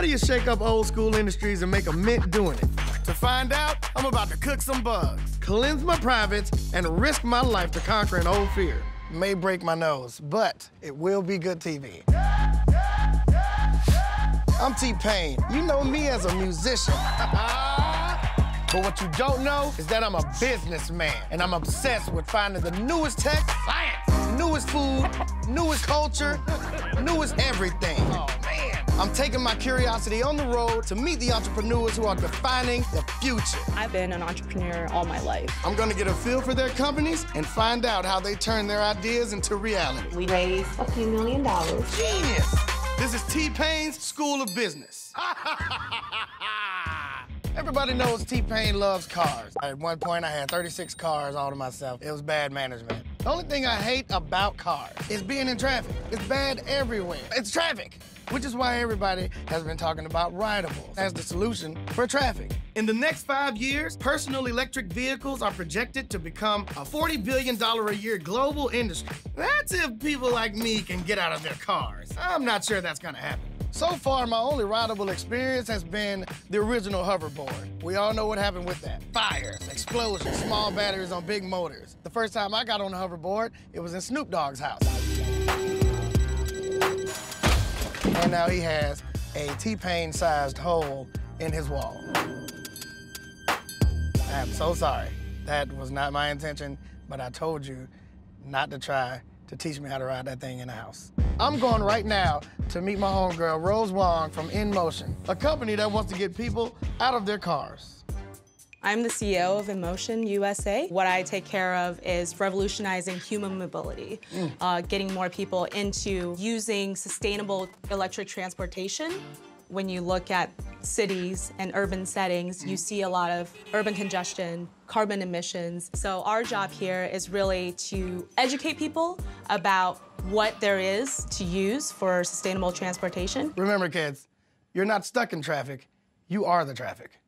How do you shake up old school industries and make a mint doing it? To find out, I'm about to cook some bugs, cleanse my privates, and risk my life to conquer an old fear. May break my nose, but it will be good TV. I'm T-Pain. You know me as a musician. but what you don't know is that I'm a businessman, and I'm obsessed with finding the newest tech, science, newest food, newest culture, newest everything. Oh, man. I'm taking my curiosity on the road to meet the entrepreneurs who are defining the future. I've been an entrepreneur all my life. I'm gonna get a feel for their companies and find out how they turn their ideas into reality. We raised a few million dollars. Genius! This is T-Pain's School of Business. Everybody knows T-Pain loves cars. At one point, I had 36 cars all to myself. It was bad management. The only thing I hate about cars is being in traffic. It's bad everywhere. It's traffic, which is why everybody has been talking about rideables as the solution for traffic. In the next five years, personal electric vehicles are projected to become a $40 billion a year global industry. That's if people like me can get out of their cars. I'm not sure that's gonna happen. So far, my only rideable experience has been the original hoverboard. We all know what happened with that. Fires, explosions, small batteries on big motors. The first time I got on a hoverboard, it was in Snoop Dogg's house. And now he has a T-Pain sized hole in his wall. I'm so sorry. That was not my intention, but I told you not to try to teach me how to ride that thing in the house. I'm going right now to meet my homegirl, Rose Wong from InMotion, a company that wants to get people out of their cars. I'm the CEO of InMotion USA. What I take care of is revolutionizing human mobility, mm. uh, getting more people into using sustainable electric transportation when you look at cities and urban settings, you see a lot of urban congestion, carbon emissions. So our job here is really to educate people about what there is to use for sustainable transportation. Remember, kids, you're not stuck in traffic. You are the traffic.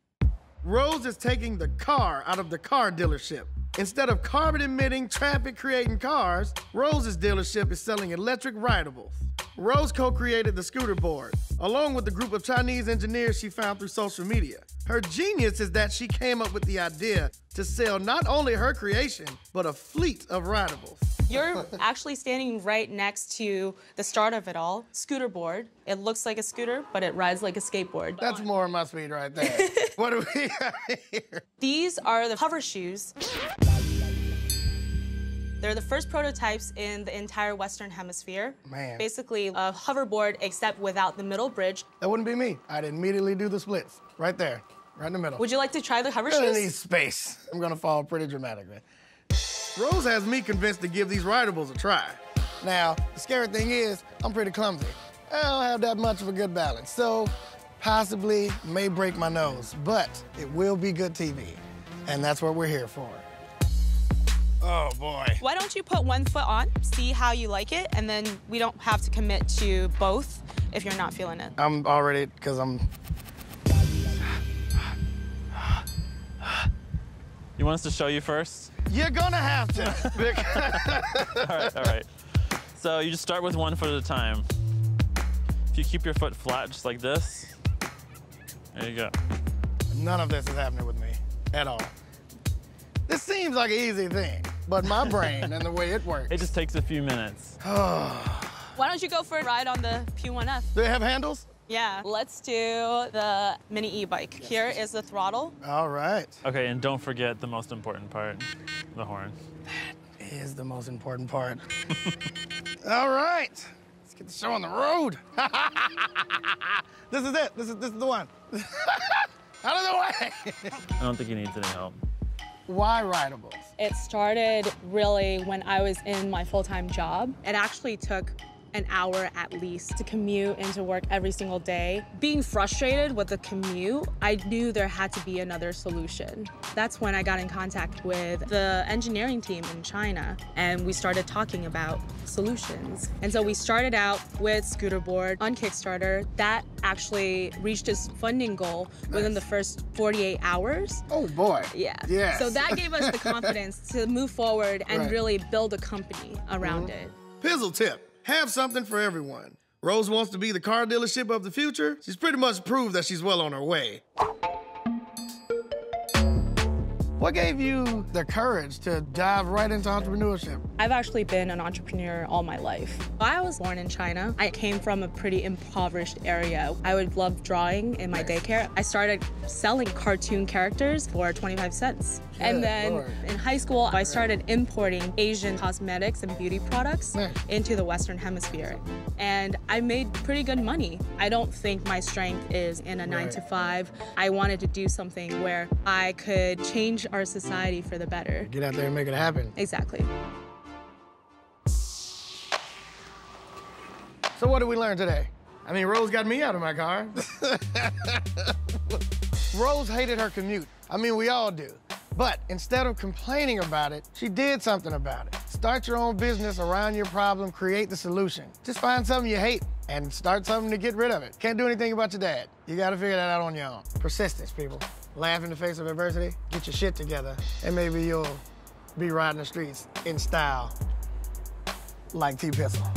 Rose is taking the car out of the car dealership. Instead of carbon emitting, traffic creating cars, Rose's dealership is selling electric rideables. Rose co created the scooter board, along with a group of Chinese engineers she found through social media. Her genius is that she came up with the idea to sell not only her creation, but a fleet of rideables. You're actually standing right next to the start of it all, scooter board. It looks like a scooter, but it rides like a skateboard. That's more my speed right there. what do we have here? These are the hover shoes. They're the first prototypes in the entire Western Hemisphere. Man. Basically, a hoverboard except without the middle bridge. That wouldn't be me. I'd immediately do the splits. Right there. Right in the middle. Would you like to try the hover shoes? I need space. I'm gonna fall pretty dramatically. Rose has me convinced to give these rideables a try. Now, the scary thing is, I'm pretty clumsy. I don't have that much of a good balance, so possibly may break my nose, but it will be good TV. And that's what we're here for. Oh, boy. Why don't you put one foot on, see how you like it, and then we don't have to commit to both if you're not feeling it. I'm already, because I'm... You want us to show you first? You're gonna have to. all right, all right. So you just start with one foot at a time. If you keep your foot flat just like this, there you go. None of this is happening with me at all. This seems like an easy thing, but my brain and the way it works. It just takes a few minutes. Why don't you go for a ride on the P1F? Do they have handles? Yeah, let's do the mini e-bike. Here is the throttle. All right. Okay, and don't forget the most important part, the horn. That is the most important part. All right, let's get the show on the road. this is it, this is, this is the one. Out of the way. I don't think he needs any help. Why rideables? It started really when I was in my full-time job. It actually took an hour at least to commute into work every single day. Being frustrated with the commute, I knew there had to be another solution. That's when I got in contact with the engineering team in China and we started talking about solutions. And so we started out with Scooterboard on Kickstarter. That actually reached its funding goal nice. within the first 48 hours. Oh boy. Yeah. Yes. So that gave us the confidence to move forward and right. really build a company around mm -hmm. it. Pizzle tip. Have something for everyone. Rose wants to be the car dealership of the future. She's pretty much proved that she's well on her way. What gave you the courage to dive right into entrepreneurship? I've actually been an entrepreneur all my life. I was born in China. I came from a pretty impoverished area. I would love drawing in my daycare. I started selling cartoon characters for 25 cents. And then Lord. in high school, I started importing Asian cosmetics and beauty products Nice. into the Western Hemisphere. And I made pretty good money. I don't think my strength is in a nine to five. I wanted to do something where I could change our society for the better. Get out there and make it happen. Exactly. So what did we learn today? I mean, Rose got me out of my car. Rose hated her commute. I mean, we all do. But instead of complaining about it, she did something about it. Start your own business around your problem, create the solution. Just find something you hate and start something to get rid of it. Can't do anything about your dad. You gotta figure that out on your own. Persistence, people. Laugh in the face of adversity, get your shit together, and maybe you'll be riding the streets in style like T-Pistol.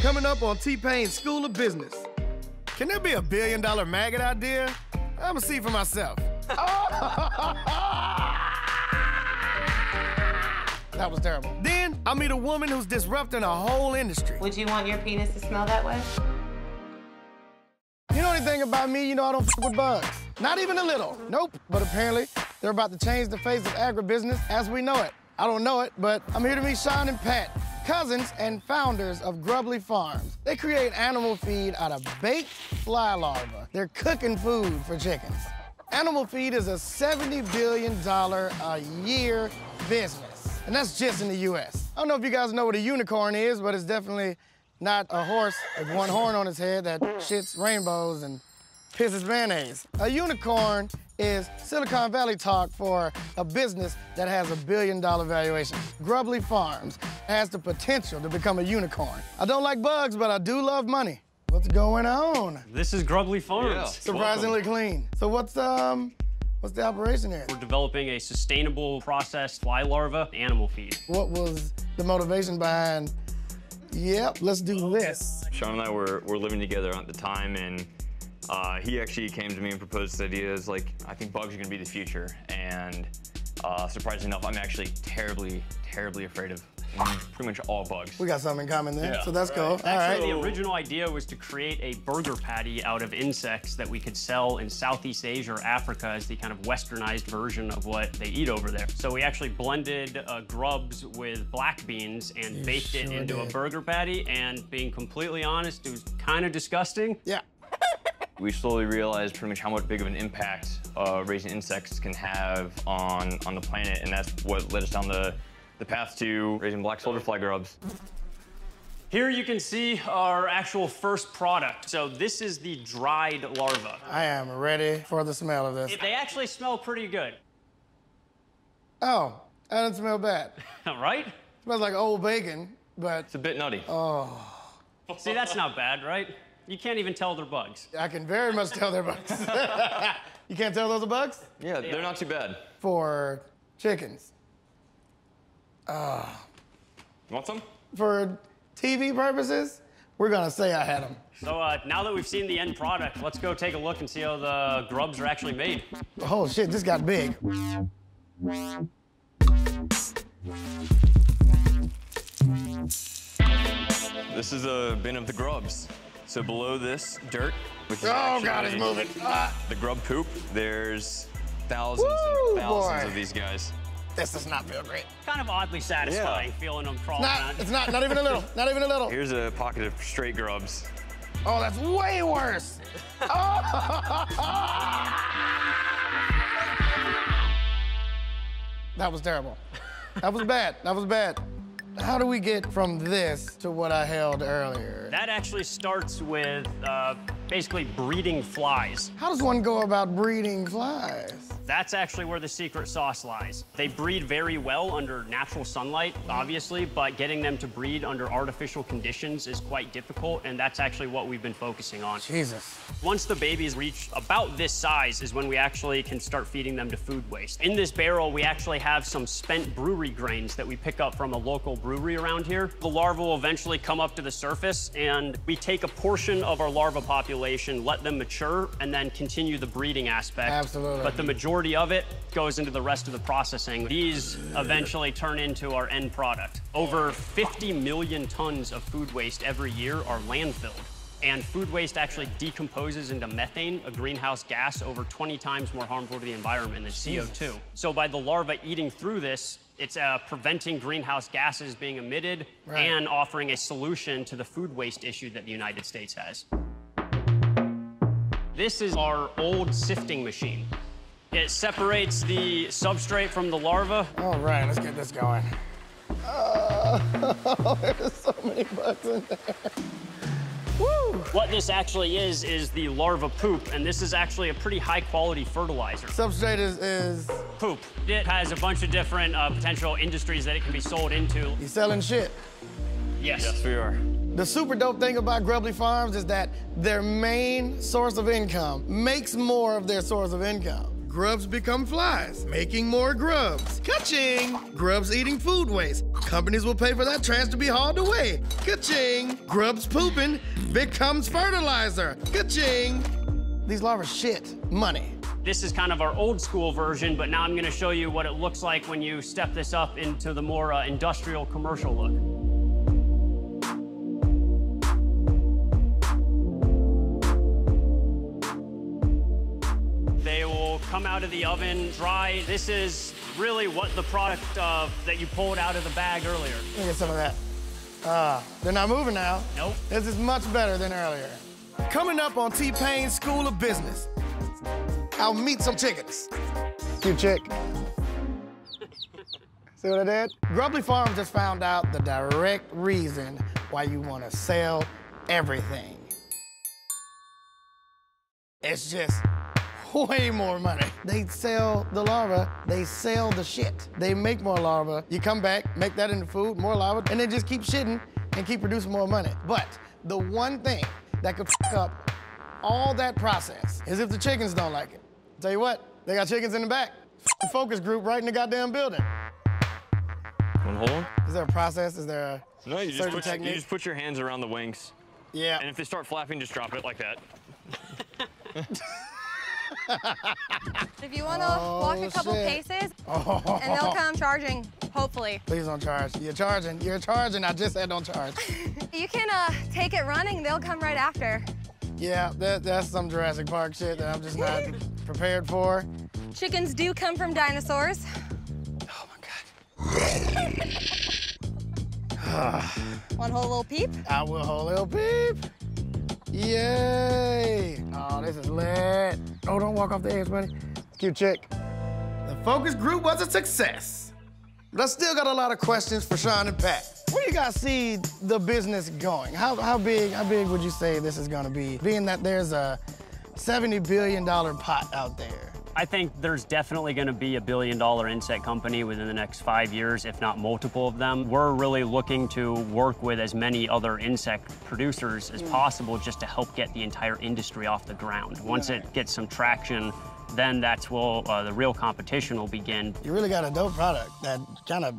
Coming up on T-Pain's School of Business. Can there be a billion dollar maggot idea? I'ma see for myself. that was terrible. Then I meet a woman who's disrupting a whole industry. Would you want your penis to smell that way? You know anything about me, you know I don't f with bugs. Not even a little. Nope. But apparently, they're about to change the face of agribusiness as we know it. I don't know it, but I'm here to meet Sean and Pat, cousins and founders of Grubbly Farms. They create animal feed out of baked fly larvae. They're cooking food for chickens. Animal feed is a $70 billion a year business. And that's just in the US. I don't know if you guys know what a unicorn is, but it's definitely not a horse with one horn on its head that shits rainbows and pisses mayonnaise. A unicorn is Silicon Valley talk for a business that has a billion dollar valuation. Grubbly Farms has the potential to become a unicorn. I don't like bugs, but I do love money. What's going on? This is Grubbly Farms. Yeah. Surprisingly clean. So what's um what's the operation here? We're developing a sustainable processed fly larva animal feed. What was the motivation behind Yep, let's do this. Sean and I were, were living together at the time, and uh, he actually came to me and proposed this idea. Is like, I think bugs are gonna be the future, and uh, surprisingly enough, I'm actually terribly, terribly afraid of pretty much all bugs. We got something in common there, Yeah. so that's cool. All Actually, right. the original idea was to create a burger patty out of insects that we could sell in Southeast Asia or Africa as the kind of westernized version of what they eat over there. So we actually blended uh, grubs with black beans and baked it sure into a burger patty. And being completely honest, it was kind of disgusting. Yeah. we slowly realized pretty much how much big of an impact uh, raising insects can have on on the planet, and that's what led us down the the path to raising black soldier fly grubs. Here you can see our actual first product. So this is the dried larva. I am ready for the smell of this. They actually smell pretty good, Oh, that doesn't smell bad. right? smells like old bacon, but It's a bit nutty. Oh. See, that's not bad, right? You can't even tell they're bugs. I can very much tell they're bugs. you can't tell those are bugs? yeah, they're not too bad. For chickens. You want some? For TV purposes, we're gonna say I had them. So uh, now that we've seen the end product, let's go take a look and see how the grubs are actually made. Oh shit, this got big. This is a bin of the grubs. So below this dirt, which is Oh god, it's moving. Ah, the grub poop, there's thousands Woo, and thousands boy. of these guys. This does not feel great. Kind of oddly satisfying feeling them crawling Not, around. it's not, not even a little, not even a little. Here's a pocket of straight grubs. Oh, that's way worse. That was terrible. That was bad. That was bad. How do we get from this to what I held earlier? That actually starts with uh, basically breeding flies. How does one go about breeding flies? That's actually where the secret sauce lies. They breed very well under natural sunlight, obviously, but getting them to breed under artificial conditions is quite difficult, and that's actually what we've been focusing on. Jesus. Once the babies reach about this size is when we actually can start feeding them to food waste. In this barrel, we actually have some spent brewery grains that we pick up from a local brewery around here. The larvae will eventually come up to the surface, and we take a portion of our larva population, let them mature, and then continue the breeding aspect. Absolutely. But the majority of it goes into the rest of the processing. These eventually turn into our end product. Over 50 million tons of food waste every year are landfilled. And food waste actually decomposes into methane, a greenhouse gas over 20 times more harmful to the environment than CO2. So by the larva eating through this, it's uh, preventing greenhouse gases being emitted Right. and offering a solution to the food waste issue that the United States has. This is our old sifting machine. It separates the substrate from the larva. All right, let's get this going. Oh, there's so many bugs in there. Woo! What this actually is, is the larva poop, and this is actually a pretty high quality fertilizer. Substrate is, is Poop. It has a bunch of different uh, potential industries that it can be sold into. you selling shit. Yes. Yes, we are. The super dope thing about Grubbly Farms is that their main source of income makes more of their source of income. Grubs become flies, making more grubs. Ka-ching! Grubs eating food waste. Companies will pay for that trash to be hauled away. Ka-ching! Grubs pooping becomes fertilizer. Ka-ching! These larvae shit money. This is kind of our old school version, but now I'm gonna show you what it looks like when you step this up into the more uh, industrial commercial look. Of the oven dry. This is really what the product uh, that you pulled out of the bag earlier. Let me get some of that. Ah, they're not moving now. Nope. This is much better than earlier. Coming up on T-Pain's School of Business, I'll meet some chickens. Cute chick. See what I did? Grubbly Farm just found out the direct reason why you want to sell everything. It's just way more money. They sell the larva, they sell the shit. They make more larva. You come back, make that into food, more larva, and they just keep shitting and keep producing more money. But the one thing that could f up all that process is if the chickens don't like it. Tell you what, they got chickens in the back. F- Focus group right in the goddamn building. Wanna hold on? Is there a process? Is there a No, you just, certain put, you just put your hands around the wings. yeah. And if they start flapping, just drop it like that. If you want to walk a couple Oh, shit. paces, and they'll come charging, hopefully. Please don't charge. You're charging. You're charging. I just said don't charge. You can uh, take it running, they'll come right after. Yeah, that, that's some Jurassic Park shit that I'm just not prepared for. Chickens do come from dinosaurs. Oh my God. One whole little peep. I will hold little peep. Yay! Oh, this is lit. Oh, don't walk off the edge, buddy. Cute chick. The focus group was a success. But I still got a lot of questions for Sean and Pat. Where do you guys see the business going? How, how big how big would you say this is gonna be? Being that there's a $70 billion pot out there. I think there's definitely going to be a billion dollar insect company within the next five years, if not multiple of them. We're really looking to work with as many other insect producers as possible just to help get the entire industry off the ground. Once it gets some traction, then that's where uh, the real competition will begin. You really got a dope product that kind of,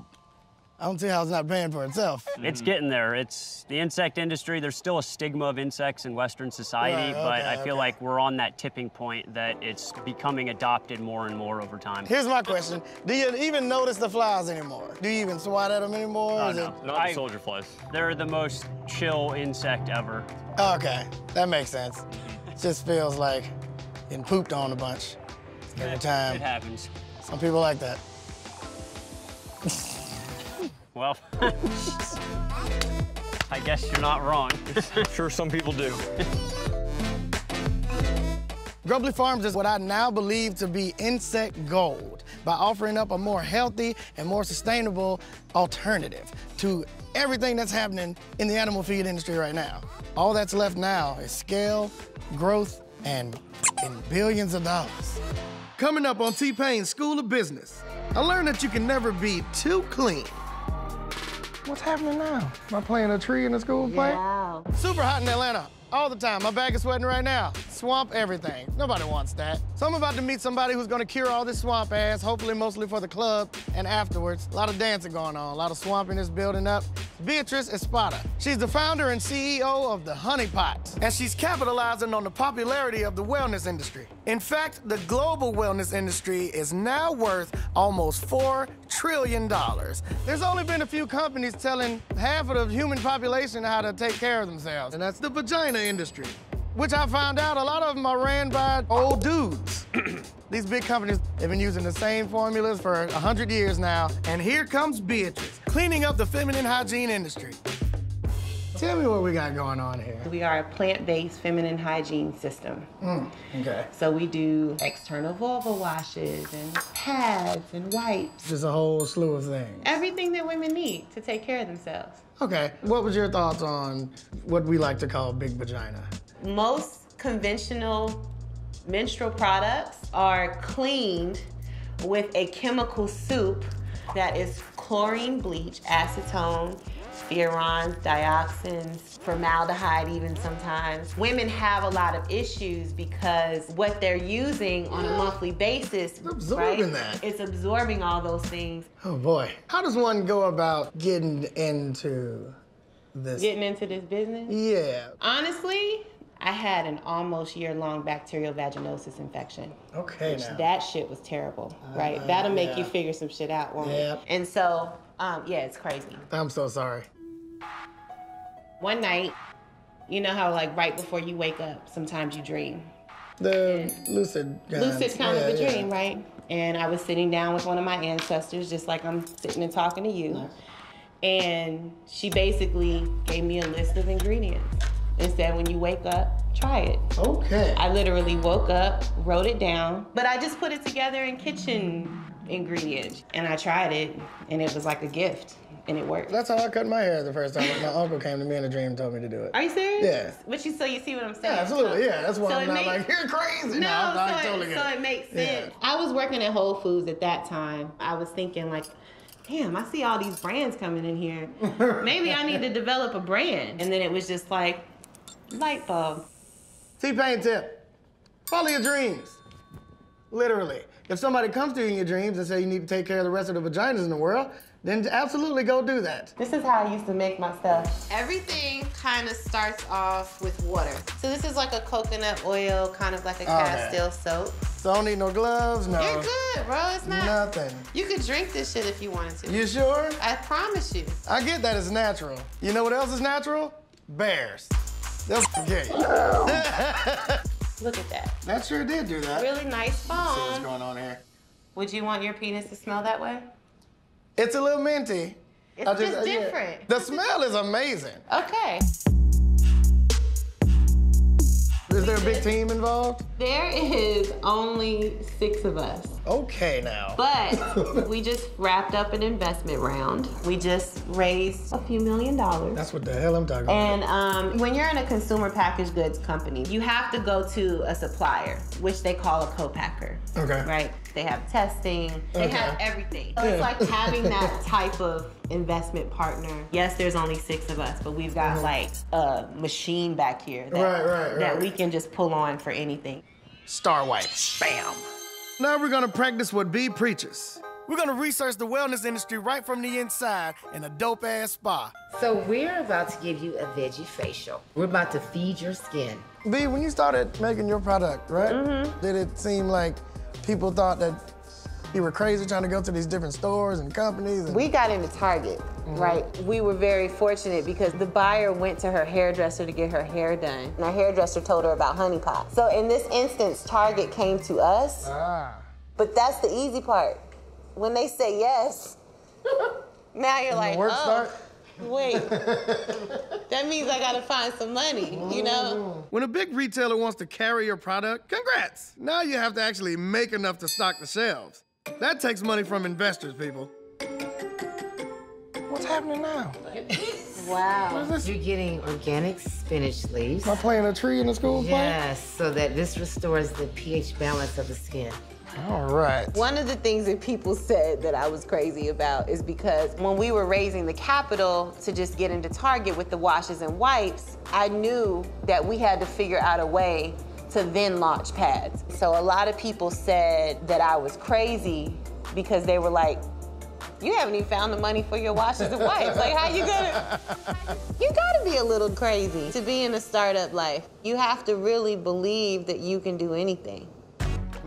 I don't see how it's not paying for itself. It's getting there. It's the insect industry. There's still a stigma of insects in Western society, Right, but I feel okay. like we're on that tipping point that it's becoming adopted more and more over time. Here's my question. Do you even notice the flies anymore? Do you even swat at them anymore? Oh, no. it- Not I- the soldier flies. They're the most chill insect ever. Okay, that makes sense. Just feels like getting pooped on a bunch every time. It time. happens. Some people like that. Well, I guess you're not wrong. Sure, some people do. Grubbly Farms is what I now believe to be insect gold by offering up a more healthy and more sustainable alternative to everything that's happening in the animal feed industry right now. All that's left now is scale, growth, and, and billions of dollars. Coming up on T-Pain's School of Business, I learned that you can never be too clean. What's happening now? Am I playing a tree in the school play? Wow. Super hot in Atlanta. All the time. My back is sweating right now. Swamp everything. Nobody wants that. So I'm about to meet somebody who's gonna cure all this swamp ass, hopefully mostly for the club and afterwards. A lot of dancing going on, a lot of swampiness building up. Beatrice Espada. She's the founder and CEO of the Honey Pot, and she's capitalizing on the popularity of the wellness industry. In fact, the global wellness industry is now worth almost $4 trillion. There's only been a few companies telling half of the human population how to take care of themselves, and that's the vagina industry. Which I found out a lot of them are ran by old dudes. These big companies, they've been using the same formulas for 100 years now. And here comes Beatrice, cleaning up the feminine hygiene industry. Tell me what we got going on here. We are a plant-based feminine hygiene system. Mm, okay. So we do external vulva washes and pads and wipes. Just a whole slew of things. Everything that women need to take care of themselves. Okay. What was your thoughts on what we like to call big vagina? Most conventional menstrual products are cleaned with a chemical soup that is chlorine bleach, acetone, furans, dioxins, formaldehyde even sometimes. Women have a lot of issues because what they're using on a monthly basis, absorbing right, that. It's absorbing all those things. Oh boy. How does one go about getting into this? Getting into this business? yeah. Honestly, I had an almost year-long bacterial vaginosis infection. Okay Which now. that shit was terrible, right? That'll make you figure some shit out, won't Yep. it? And so, um, yeah, it's crazy. I'm so sorry. One night, you know how like right before you wake up, sometimes you dream. The lucid. Kind. Lucid kind Yeah, of a yeah. dream, right? And I was sitting down with one of my ancestors, just like I'm sitting and talking to you. And she basically gave me a list of ingredients and said, when you wake up, try it. Okay. I literally woke up, wrote it down, but I just put it together in kitchen ingredients. And I tried it, and it was like a gift, and it worked. That's how I cut my hair the first time. My uncle came to me in a dream and told me to do it. Are you serious? Yeah. But you so you see what I'm saying? Yeah, absolutely. Yeah, that's why So I'm not made- like, you're crazy. No, I'm, I so, totally it, so it. makes Yeah. sense. I was working at Whole Foods at that time. I was thinking like, damn, I see all these brands coming in here. Maybe I need to develop a brand. And then it was just like, light bulb. T-Pain tip. Follow your dreams. Literally. If somebody comes to you in your dreams and say you need to take care of the rest of the vaginas in the world, then absolutely go do that. This is how I used to make my stuff. Everything kind of starts off with water. So this is like a coconut oil, kind of like a Okay. Castile soap. So I don't need no gloves, no. You're good, bro. It's not. Nothing. You could drink this shit if you wanted to. You sure? I promise you. I get that it's natural. You know what else is natural? Bears. They'll get you. Look at that. That sure did do that. Really nice See what's going on here. Would you want your penis to smell that way? It's a little minty. It's I just uh, yeah. different. The smell is amazing. Okay. Is there a big team involved? There is only six of us. Okay now. But we just wrapped up an investment round. We just raised a few million dollars. That's what the hell I'm talking about. And um, when you're in a consumer packaged goods company, you have to go to a supplier, which they call a co-packer. Okay. Right? They have testing, they Okay. have everything. So it's like having that type of investment partner. Yes, there's only six of us, but we've got like a machine back here that, Mm-hmm. Right, right, that we can just pull on for anything. Star Wipes. Bam. Now we're gonna practice what B preaches. We're gonna research the wellness industry right from the inside in a dope ass spa. So we're about to give you a veggie facial. We're about to feed your skin. B, when you started making your product, right? Mm-hmm. Did it seem like people thought that you were crazy trying to go to these different stores and companies? And... We got into Target, right? We were very fortunate because the buyer went to her hairdresser to get her hair done. And our hairdresser told her about Honey Pot. So in this instance, Target came to us. ah. But that's the easy part. When they say yes, now you're like, work oh, start? wait. that means I gotta find some money, you know? Mm. When a big retailer wants to carry your product, congrats. Now you have to actually make enough to stock the shelves. That takes money from investors, people. What's happening now? Wow. What is this? You're getting organic spinach leaves. Am I planting a tree in the school play? Yes, so that this restores the pH balance of the skin. All right. One of the things that people said that I was crazy about is because when we were raising the capital to just get into Target with the washes and wipes, I knew that we had to figure out a way to then launch pads. So a lot of people said that I was crazy because they were like, you haven't even found the money for your washes and wipes. Like, how you gonna? You gotta be a little crazy to be in a startup life. You have to really believe that you can do anything.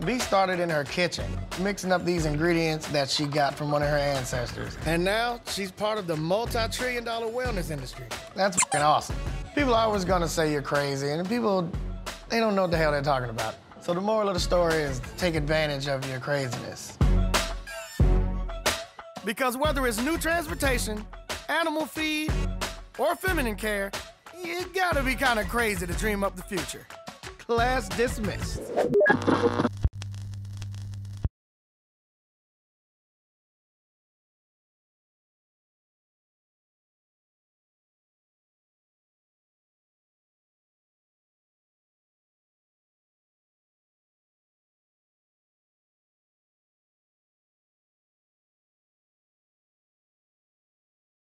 B started in her kitchen, mixing up these ingredients that she got from one of her ancestors. And now she's part of the multi-trillion dollar wellness industry. That's awesome. People are always gonna say you're crazy, and people, they don't know what the hell they're talking about. So the moral of the story is take advantage of your craziness. Because whether it's new transportation, animal feed, or feminine care, you gotta be kind of crazy to dream up the future. Class dismissed.